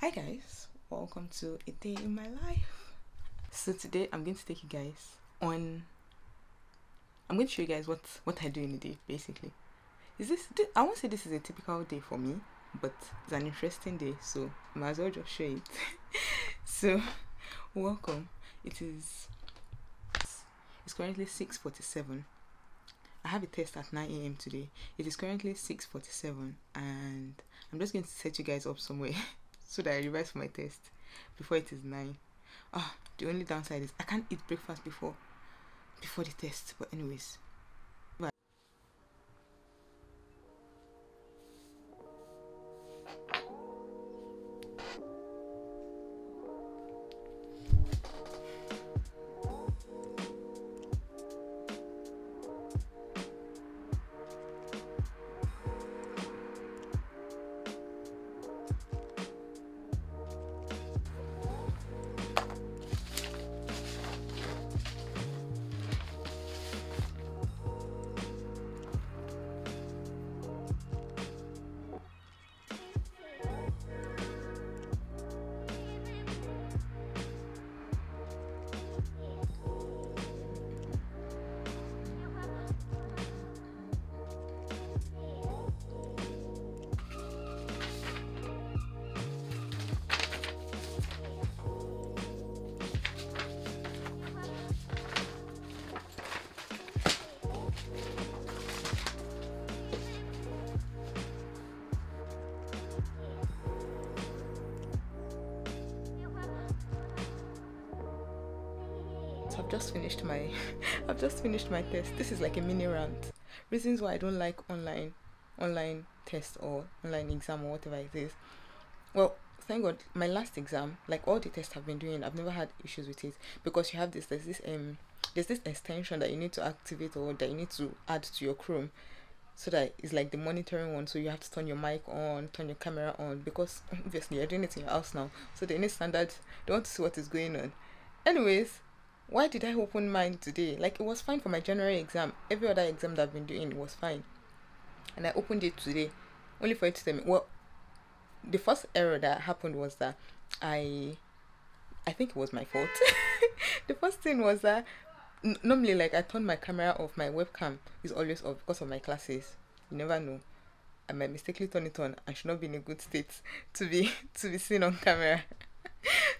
Hi guys, welcome to a day in my life. So today I'm going to take you guys on. I'm going to show you guys what what I do in a day basically. Is this? I won't say this is a typical day for me, but it's an interesting day, so I might as well just show it. so, welcome. It is. It's currently six forty-seven. I have a test at 9 a.m. today. It is currently 6:47 and I'm just going to set you guys up somewhere so that I revise for my test before it is 9. Ah, the only downside is I can't eat breakfast before before the test. But anyways, just finished my I've just finished my test. This is like a mini rant. Reasons why I don't like online online test or online exam or whatever it is. Well, thank God, my last exam, like all the tests I've been doing, I've never had issues with it because you have this there's this um there's this extension that you need to activate or that you need to add to your Chrome so that it's like the monitoring one so you have to turn your mic on turn your camera on because obviously you're doing it in your house now so they need standard they want to see what is going on anyways why did i open mine today? Like it was fine for my January exam. Every other exam that i've been doing was fine. And i opened it today only for it to tell me. Well the first error that happened was that i i think it was my fault. The first thing was that normally like i turn my camera off my webcam is always off because of my classes. You never know. I might mistakenly turn it on and should not be in a good state to be to be seen on camera.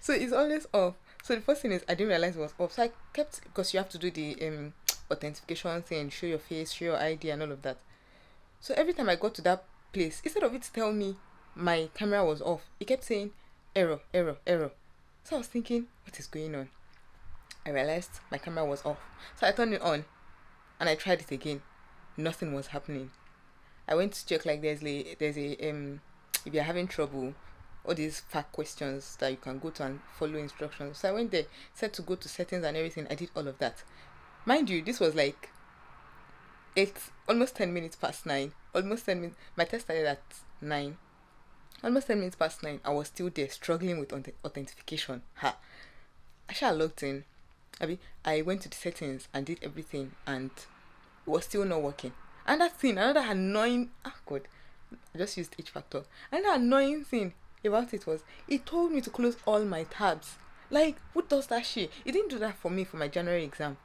So it's always off so the first thing is i didn't realize it was off so i kept because you have to do the um authentication thing show your face show your id and all of that so every time i got to that place instead of it to tell me my camera was off it kept saying error error error so i was thinking what is going on I realized my camera was off. So I turned it on and I tried it again. Nothing was happening. I went to check like there's a there's a um if you're having trouble, all these FAQ questions that you can go to and follow instructions. So I went there, said to go to settings and everything. I did all of that. Mind you, this was like eight almost ten minutes past nine. Almost ten minutes my test started at nine. Almost ten minutes past nine. I was still there struggling with auth- authentication. Ha. I logged in. Abi, I went to the settings and did everything and it was still not working. And that thing, another annoying ah god, I just used H factor. Another annoying thing about it was it told me to close all my tabs. Like, who does that shit? It didn't do that for me for my January exam.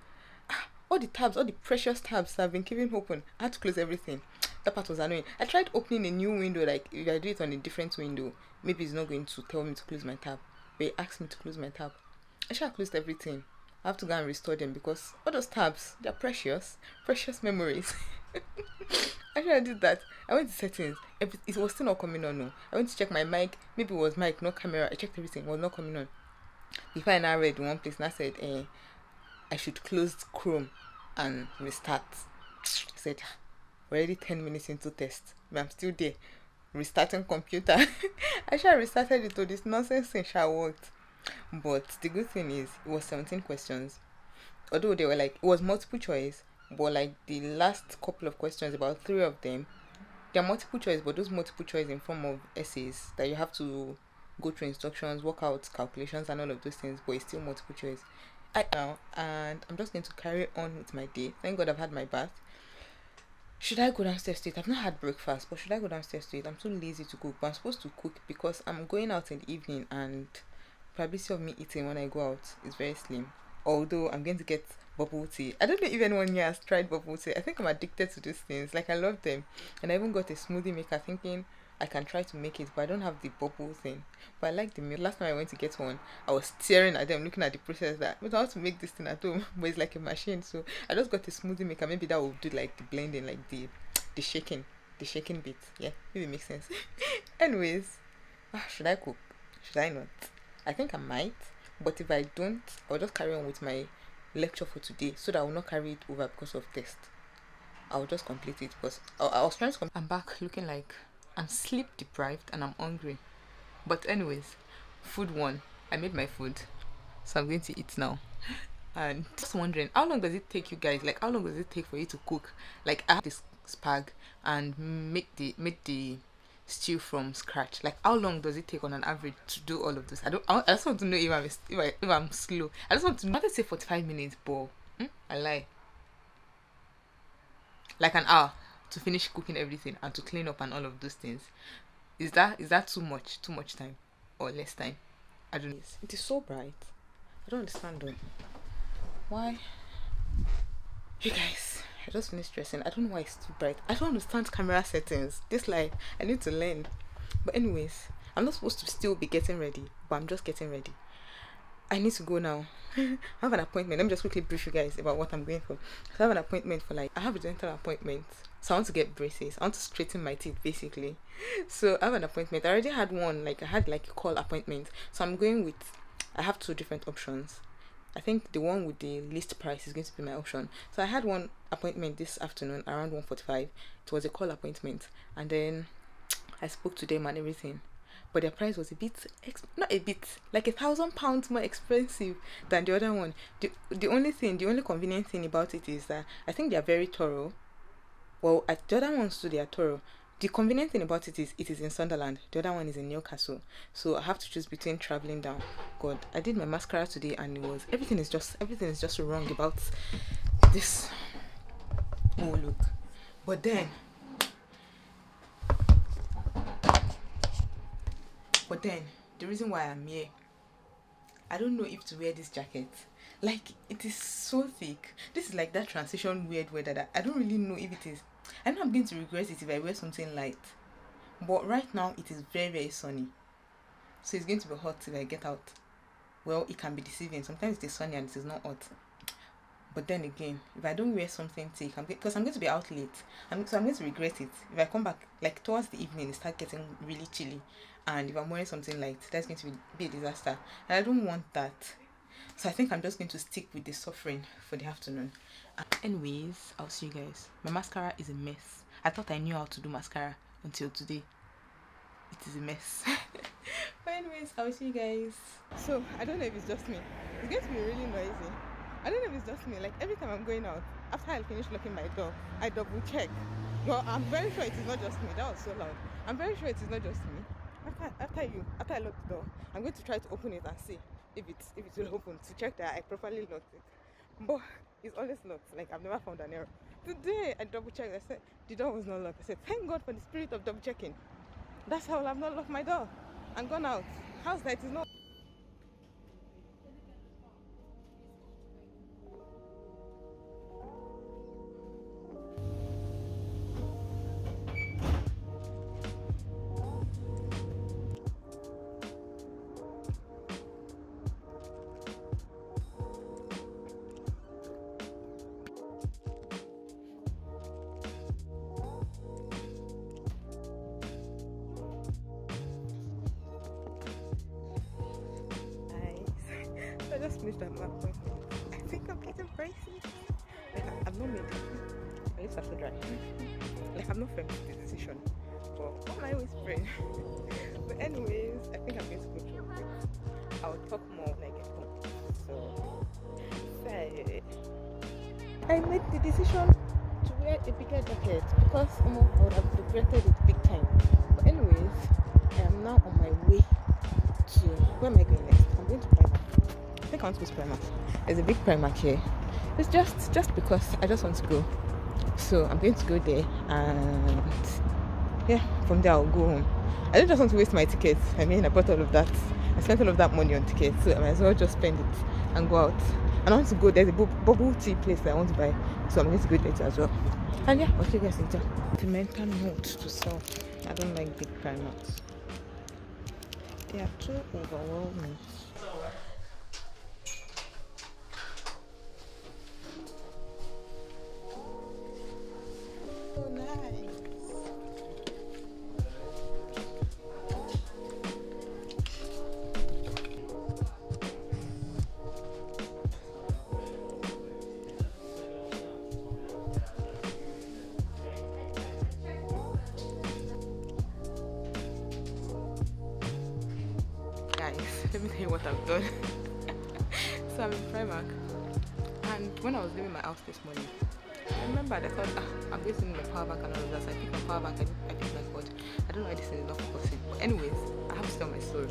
Ah, all the tabs, all the precious tabs I've been keeping open, I had to close everything. That part was annoying. I tried opening a new window, like if I do it on a different window, maybe it's not going to tell me to close my tab. But it asked me to close my tab. I should have closed everything. I have to go and restore them because all those tabs, they're precious, precious memories. Actually, I did that. I went to settings. It was still not coming on. No. I went to check my mic. Maybe it was mic, not camera. I checked everything. It was not coming on. Before I now read one place and I said, eh, I should close Chrome and restart. I said, already 10 minutes into test. But I'm still there. Restarting computer. Actually, I restarted it to this nonsense thing shall worked. But the good thing is it was 17 questions. Although they were like it was multiple choice, but like the last couple of questions, about three of them, they're multiple choice, but those multiple choice in form of essays that you have to go through instructions, work out calculations and all of those things, but it's still multiple choice. I now and I'm just going to carry on with my day. Thank God I've had my bath. should I go downstairs to eat? I've not had breakfast, but should I go downstairs to eat? I'm too lazy to cook, but I'm supposed to cook because I'm going out in the evening and probability of me eating when I go out is very slim. Although I'm going to get bubble tea. I don't know if anyone here has tried bubble tea. I think I'm addicted to these things. Like I love them. And I even got a smoothie maker thinking I can try to make it, but I don't have the bubble thing. But I like the milk. Last time I went to get one, I was staring at them, looking at the process that but I want to make this thing at home, but it's like a machine. So I just got a smoothie maker. Maybe that will do like the blending, like the the shaking, the shaking bit. Yeah, maybe it makes sense. Anyways, ah, should I cook? Should I not? I think I might. But if I don't, I'll just carry on with my lecture for today so that I will not carry it over because of test. I'll just complete it because I, I was trying to. I'm back looking like I'm sleep deprived and I'm hungry. But anyways, food one. I made my food, so I'm going to eat now. And just wondering, how long does it take you guys? Like, how long does it take for you to cook? Like, I have this spag and make the make the stew from scratch. Like, how long does it take on an average to do all of this? I don't. I just want to know if I'm if, I, if I'm slow. I just want to. Not to say 45 minutes, but hmm, I lie. Like an hour to finish cooking everything and to clean up and all of those things is that is that too much too much time or less time i don't know it is so bright i don't understand though why you guys i just finished dressing i don't know why it's too bright i don't understand camera settings this light i need to learn but anyways i'm not supposed to still be getting ready but i'm just getting ready I need to go now. I have an appointment. Let me just quickly brief you guys about what I'm going for. I have an appointment for like I have a dental appointment. So I want to get braces. I want to straighten my teeth basically. So I have an appointment. I already had one, like I had like a call appointment. So I'm going with I have two different options. I think the one with the least price is going to be my option. So I had one appointment this afternoon around 1:45. It was a call appointment. And then I spoke to them and everything. But their price was a bit not a bit like a thousand pounds more expensive than the other one. The, the only thing the only convenient thing about it is that i think they are very thorough. Well at the other ones too they are thorough the convenient thing about it is it is in Sunderland. The other one is in Newcastle. So I have to choose between traveling down. God, I did my mascara today and it was everything is just everything is just wrong about this. Oh look. But then But then the reason why I'm here, I don't know if to wear this jacket. Like it is so thick. This is like that transition weird weather that I don't really know if it is. I know I'm going to regret it if I wear something light. But right now it is very very sunny. So it's going to be hot if I get out. Well, it can be deceiving. Sometimes it is sunny and it is not hot. But then again, if I don't wear something thick, I'm because I'm going to be out late. I'm, so I'm going to regret it. If I come back like towards the evening, it start getting really chilly and if I'm wearing something light, that's going to be, be a disaster. And I don't want that. So I think I'm just going to stick with the suffering for the afternoon. Anyways, I'll see you guys. My mascara is a mess. I thought I knew how to do mascara until today. It is a mess. but anyways, I'll see you guys. So I don't know if it's just me. It's going to be really noisy. I don't know if it's just me. Like every time I'm going out, after I finish locking my door, I double check. Well, I'm very sure it is not just me. That was so loud. I'm very sure it is not just me after after you after I lock the door, I'm going to try to open it and see if it's if it will open to check that I properly locked it. But it's always locked. Like I've never found an error. Today I double checked. I said the door was not locked. I said thank God for the spirit of double checking. That's how I've not locked my door and gone out. House that is not. Like I'm not firm with the decision. But am I always praying? but anyways, I think I'm going to go it. I'll talk more when I get home. So, so I made the decision to wear a bigger jacket because um, I would have regretted it big time. But anyways, I am now on my way to where am I going next? I'm going to Primark I think I want to go to Primark. There's a big Primark here. It's just just because I just want to go. So I'm going to go there and yeah, from there I'll go home. I don't just want to waste my tickets. I mean, I bought all of that. I spent all of that money on tickets, so I might as well just spend it and go out. And I want to go. There's a bu- bubble tea place that I want to buy, so I'm going to go there as well. And yeah, I'll see you guys later. The mental notes to self. I don't like big notes. They are too overwhelming. Oh, anyways i have to tell my story.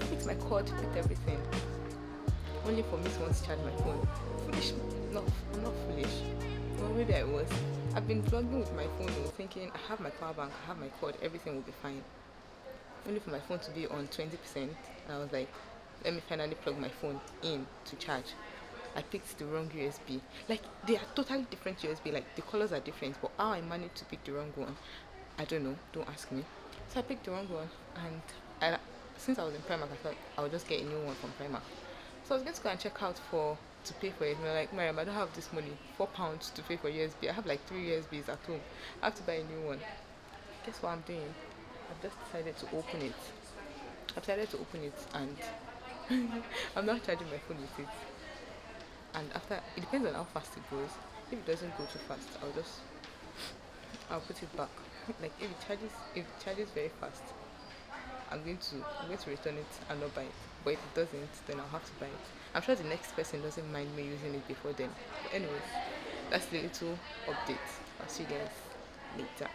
I picked my cord picked everything. Only for me to want to charge my phone. Foolish no i'm not foolish. Well maybe i was. I've been vlogging with my phone thinking i have my power bank i have my cord everything will be fine. Only for my phone to be on 20% and I was like let me finally plug my phone in to charge. I picked the wrong USB like they are totally different USB like the colors are different but how I managed to pick the wrong one I don't know. Don't ask me so I picked the wrong one and I, since I was in Primark I thought I would just get a new one from Primark so I was going to go and check out for to pay for it and they're like Mariam I don't have this money four pounds to pay for USB I have like three USBs at home I have to buy a new one guess what I'm doing I've just decided to open it. I've decided to open it and I'm not charging my phone with it. And after it depends on how fast it goes. If it doesn't go too fast, I'll just I'll put it back. like if it charges if it charges very fast, I'm going to I'm going to return it and not buy it. But if it doesn't, then I'll have to buy it. I'm sure the next person doesn't mind me using it before then. But anyways, that's the little update. I'll see you guys later.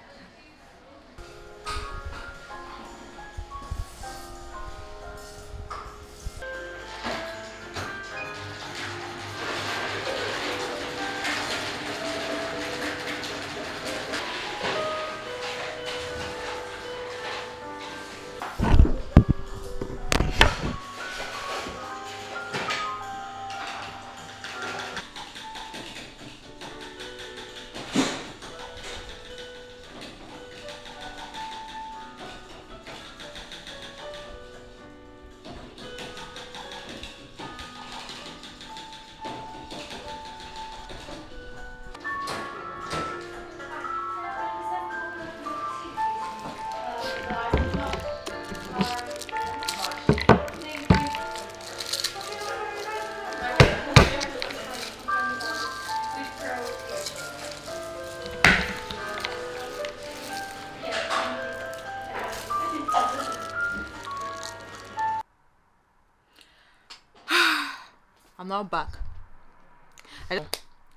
Now back.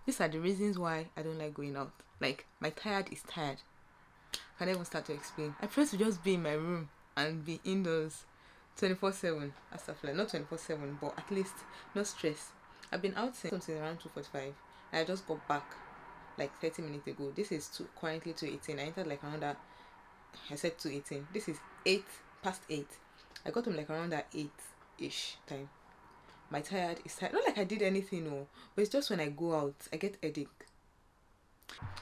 These are the reasons why I don't like going out. Like my tired is tired. I can't even start to explain. I prefer to just be in my room and be indoors 24 7 and stuff like not 24 7 but at least no stress. I've been out since around 245 and I just got back like 30 minutes ago. This is two, currently 218. I entered like around that I said 218. This is 8 past 8. I got home like around that 8 ish time my tired is tired. Not like I did anything, no, but it's just when I go out, I get headache.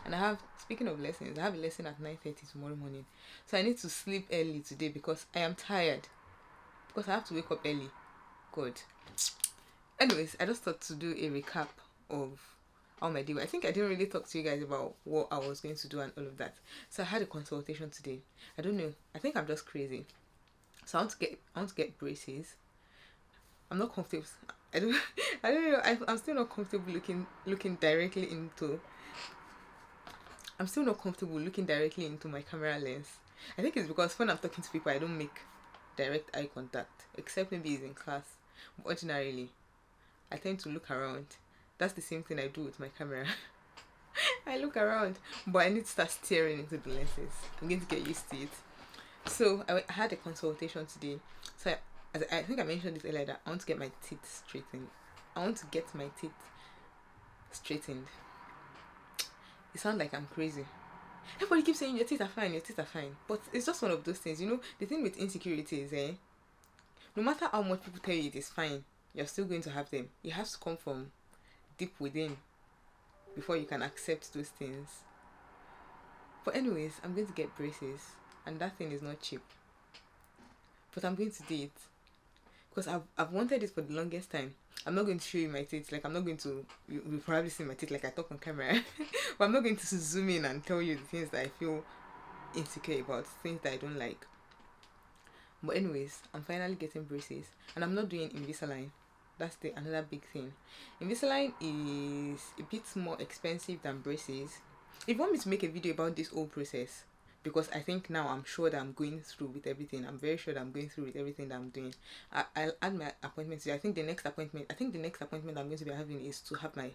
And I have speaking of lessons, I have a lesson at nine thirty tomorrow morning, so I need to sleep early today because I am tired. Because I have to wake up early. God. Anyways, I just thought to do a recap of how my day. I think I didn't really talk to you guys about what I was going to do and all of that. So I had a consultation today. I don't know. I think I'm just crazy. So I want to get I want to get braces I'm not comfortable. I don't. I don't know. I, I'm still not comfortable looking looking directly into. I'm still not comfortable looking directly into my camera lens. I think it's because when I'm talking to people, I don't make direct eye contact, except maybe it's in class. But ordinarily, I tend to look around. That's the same thing I do with my camera. I look around, but I need to start staring into the lenses. I'm going to get used to it. So I, I had a consultation today. So I, as I think I mentioned this earlier I want to get my teeth straightened. I want to get my teeth straightened. it sounds like I'm crazy. Everybody keeps saying your teeth are fine, your teeth are fine. But it's just one of those things, you know. The thing with insecurity is, eh, no matter how much people tell you it is fine, you're still going to have them. It has to come from deep within before you can accept those things. But anyways, I'm going to get braces, and that thing is not cheap. But I'm going to do it because I've I've wanted this for the longest time. I'm not going to show you my teeth. Like I'm not going to. You will probably see my teeth like I talk on camera, but I'm not going to zoom in and tell you the things that I feel insecure about, things that I don't like. But anyways, I'm finally getting braces, and I'm not doing Invisalign. That's the another big thing. Invisalign is a bit more expensive than braces. If you want me to make a video about this whole process, because I think now I'm sure that I'm going through with everything. I'm very sure that I'm going through with everything that I'm doing. I, I'll add my appointment. I think the next appointment, I think the next appointment I'm going to be having is to have my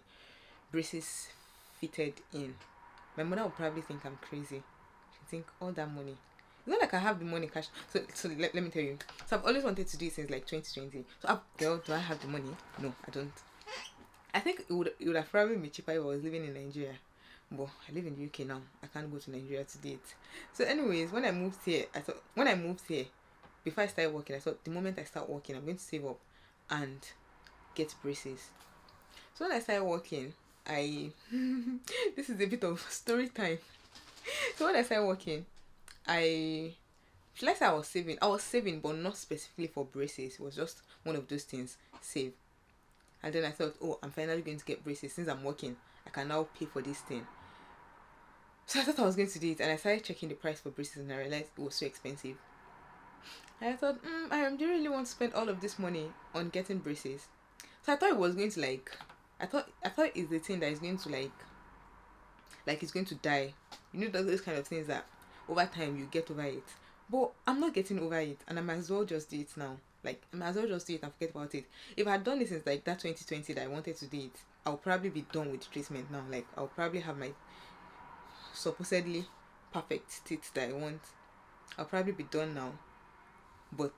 braces fitted in. My mother will probably think I'm crazy. She think all that money. It's not like I have the money cash. So, so let, let me tell you. So I've always wanted to do it since like 2020. So, I've, girl, do I have the money? No, I don't. I think it would it would have probably been cheaper if I was living in Nigeria but I live in the UK now. I can't go to Nigeria to date. So, anyways, when I moved here, I thought when I moved here, before I started working, I thought the moment I start working, I'm going to save up and get braces. So when I started working, I this is a bit of story time. So when I started working, I say I was saving? I was saving, but not specifically for braces. It was just one of those things, save. And then I thought, oh, I'm finally going to get braces since I'm working. I can now pay for this thing. So I thought I was going to do it, and I started checking the price for braces, and I realized it was so expensive. And I thought, mm, I do really want to spend all of this money on getting braces. So I thought it was going to like, I thought I thought it's the thing that is going to like, like it's going to die. You know those kind of things that over time you get over it. But I'm not getting over it, and I might as well just do it now. Like I might as well just do it and forget about it. If I had done this since like that 2020 that I wanted to do it, I'll probably be done with treatment now. Like I'll probably have my supposedly perfect teeth that I want. I'll probably be done now. But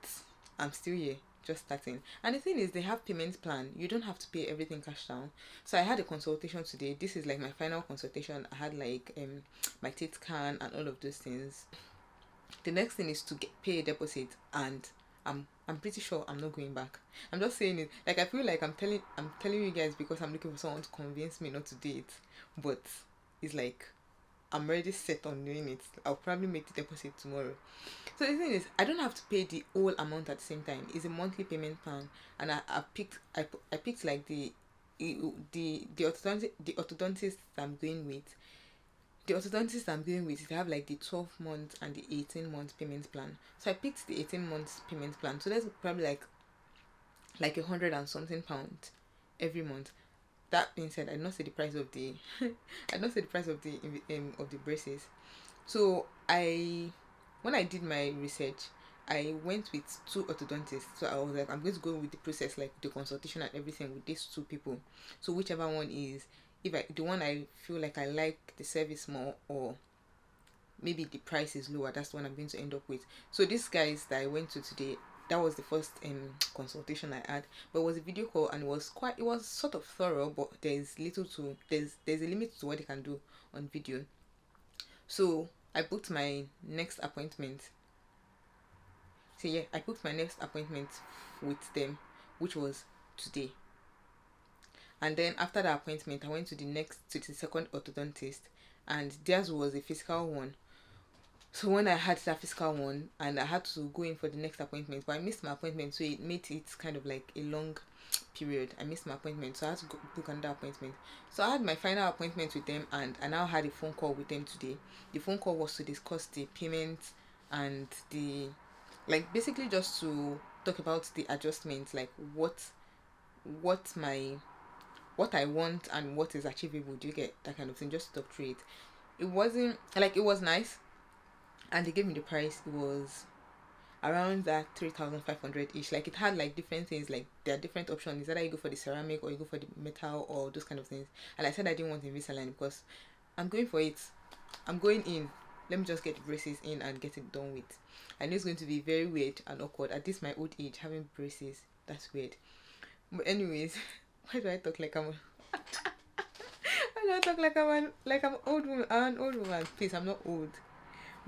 I'm still here, just starting. And the thing is they have payment plan. You don't have to pay everything cash down. So I had a consultation today. This is like my final consultation. I had like um my teeth scan and all of those things. The next thing is to get pay a deposit and I'm I'm pretty sure I'm not going back. I'm just saying it like I feel like I'm telling I'm telling you guys because I'm looking for someone to convince me not to do it. But it's like I'm already set on doing it. I'll probably make the deposit tomorrow. So the thing is, I don't have to pay the whole amount at the same time. It's a monthly payment plan, and I, I picked I, I picked like the the the orthodontist the orthodontist I'm going with. The orthodontist I'm going with, they have like the 12 months and the 18 months payment plan. So I picked the 18 months payment plan. So that's probably like like a hundred and something pounds every month that being said, I did not say the price of the I did not say the price of the um, of the braces. So I when I did my research, I went with two orthodontists. So I was like, I'm going to go with the process, like the consultation and everything with these two people. So whichever one is, if I the one I feel like I like the service more or maybe the price is lower, that's the one I'm going to end up with. So these guys that I went to today, that was the first um consultation I had. But it was a video call and it was quite it was sort of thorough, but there's little to there's there's a limit to what they can do on video. So I booked my next appointment. So yeah, I booked my next appointment with them, which was today. And then after the appointment, I went to the next to the second orthodontist, and theirs was a physical one so when I had that physical one and I had to go in for the next appointment, but I missed my appointment, so it made it kind of like a long period. I missed my appointment, so I had to book another appointment. So I had my final appointment with them, and I now had a phone call with them today. The phone call was to discuss the payment and the like basically just to talk about the adjustments, like what what my what I want and what is achievable. Do you get that kind of thing? Just to talk through it. It wasn't like it was nice and they gave me the price it was around that 3500 ish like it had like different things like there are different options. Either you go for the ceramic or you go for the metal or those kind of things. And i said i didn't want invisalign because i'm going for it. I'm going in. Let me just get braces in and get it done with. I know it's going to be very weird and awkward. At this my old age having braces that's weird. But anyways why do i talk like i'm why do I talk like I'm an, like I'm old woman? I'm an old woman. Please, I'm not old.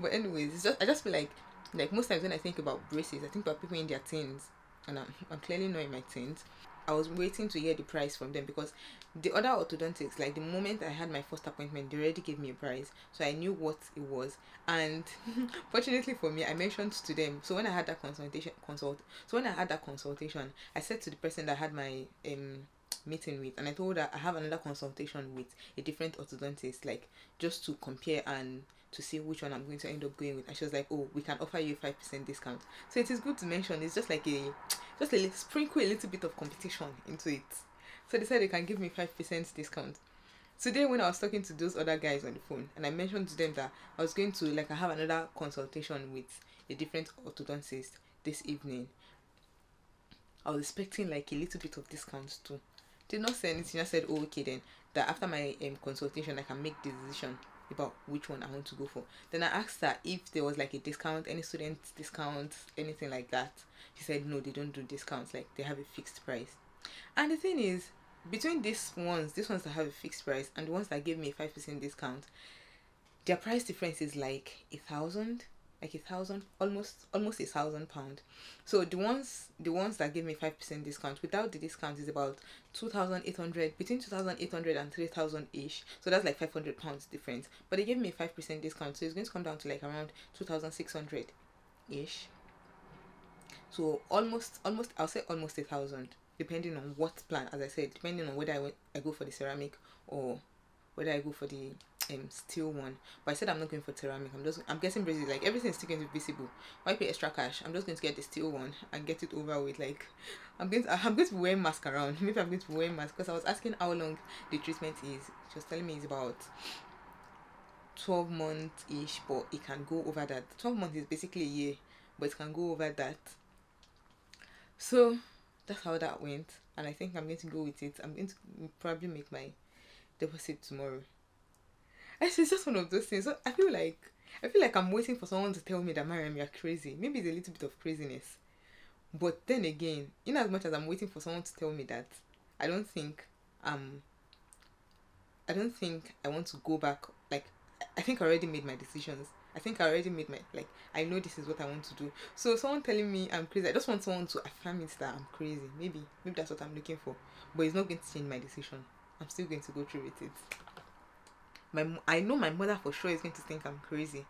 But anyways, it's just I just feel like like most times when I think about braces, I think about people in their teens, and I'm I'm clearly not in my teens. I was waiting to hear the price from them because the other orthodontics, like the moment I had my first appointment, they already gave me a price, so I knew what it was. And fortunately for me, I mentioned to them. So when I had that consultation, consult. So when I had that consultation, I said to the person that I had my um meeting with, and I told her I have another consultation with a different orthodontist, like just to compare and to see which one I'm going to end up going with. And she was like, "Oh, we can offer you five percent discount." So it is good to mention. It's just like a, just a sprinkle a little bit of competition into it. So they said they can give me five percent discount. Today when I was talking to those other guys on the phone, and I mentioned to them that I was going to like I have another consultation with a different orthodontist this evening. I was expecting like a little bit of discount too. Did not say anything. I said, "Oh, okay then." That after my um, consultation, I can make the decision about which one I want to go for. Then I asked her if there was like a discount, any student discount, anything like that. She said no, they don't do discounts, like they have a fixed price. And the thing is, between these ones, these ones that have a fixed price and the ones that gave me a five percent discount, their price difference is like a thousand like a thousand almost almost a thousand pound. So the ones the ones that give me five percent discount without the discount is about 2800 between 2800 and 3000 ish. So that's like 500 pounds difference. But they gave me five percent discount so it's going to come down to like around 2600 ish. So almost almost i'll say almost a thousand depending on what plan as i said depending on whether I go for the ceramic or whether i go for the um steel one. But i said i'm not going for ceramic. I'm just i'm guessing braces like everything's still going to be visible. Why pay extra cash? I'm just going to get the steel one and get it over with. Like i'm going to i'm going to wear mask around. Maybe i'm going to wear mask. Because i was asking how long the treatment is. She was telling me it's about 12 months ish but it can go over that. 12 months is basically a year but it can go over that. So that's how that went. And i think i'm going to go with it. I'm going to probably make my deposit tomorrow it's just one of those things. So I feel like I feel like I'm waiting for someone to tell me that Mariam, you're crazy. Maybe it's a little bit of craziness. But then again, in as much as I'm waiting for someone to tell me that, I don't think um I don't think I want to go back like I think I already made my decisions. I think I already made my like I know this is what I want to do. So someone telling me I'm crazy, I just want someone to affirm it that I'm crazy. Maybe maybe that's what I'm looking for. But it's not going to change my decision. I'm still going to go through with it my I know my mother for sure is going to think I'm crazy.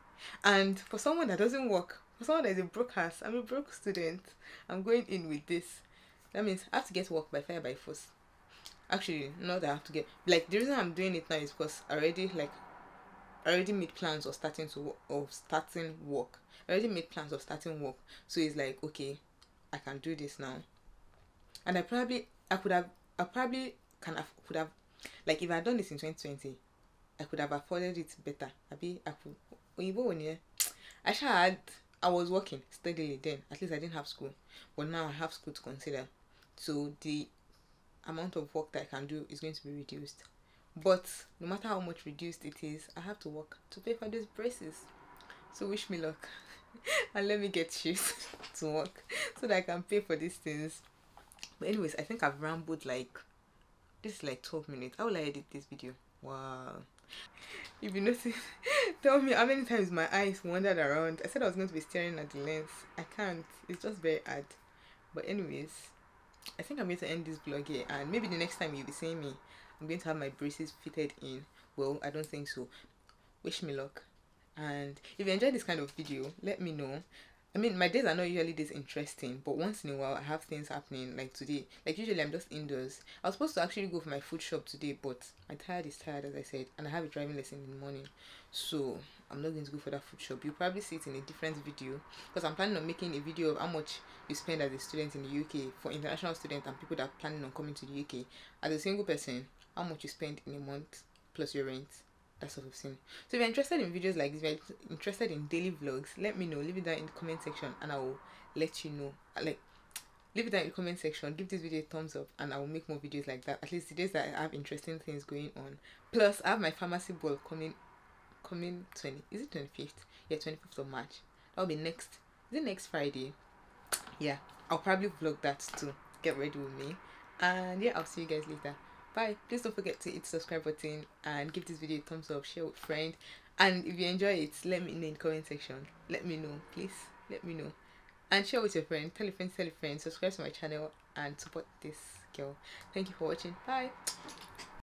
And for someone that doesn't work, for someone that is a broke ass, I'm a broke student. I'm going in with this. That means I have to get work by fire by force. Actually, not that I have to get like the reason I'm doing it now is because I already like already made plans of starting to of starting work. I already made plans of starting work. So it's like okay, I can do this now. And I probably I could have I probably can have could have like if I had done this in 2020 I could have afforded it better. Abi, I could. I had. I was working steadily then. At least I didn't have school, but now I have school to consider. So the amount of work that I can do is going to be reduced. But no matter how much reduced it is, I have to work to pay for these braces. So wish me luck. and let me get shoes to work so that I can pay for these things. But anyways, I think I've rambled like this is like 12 minutes. How will I edit this video? Wow. If you notice, tell me how many times my eyes wandered around. I said I was going to be staring at the lens. I can't. It's just very hard. But anyways, I think I'm going to end this vlog here. And maybe the next time you'll be seeing me, I'm going to have my braces fitted in. Well, I don't think so. Wish me luck. And if you enjoyed this kind of video, let me know. I mean, my days are not usually this interesting, but once in a while I have things happening. Like today, like usually I'm just indoors. I was supposed to actually go for my food shop today, but my tired is tired, as I said, and I have a driving lesson in the morning, so I'm not going to go for that food shop. You'll probably see it in a different video because I'm planning on making a video of how much you spend as a student in the UK for international students and people that are planning on coming to the UK. As a single person, how much you spend in a month plus your rent that sort of thing. So if you're interested in videos like this, if you're interested in daily vlogs, let me know. Leave it down in the comment section and I will let you know. Uh, like leave it down in the comment section, give this video a thumbs up and I will make more videos like that. At least the days that I have interesting things going on. Plus I have my pharmacy ball coming coming 20 is it 25th? Yeah, 25th of March. That'll be next is it next Friday? Yeah, I'll probably vlog that too. Get ready with me. And yeah, I'll see you guys later. Bye. Please don't forget to hit subscribe button and give this video a thumbs up share with friend. And if you enjoy it let me know in the comment section. Let me know please. Let me know. And share with your friend. Tell your friends tell your friends. Subscribe to my channel and support this girl. Thank you for watching. Bye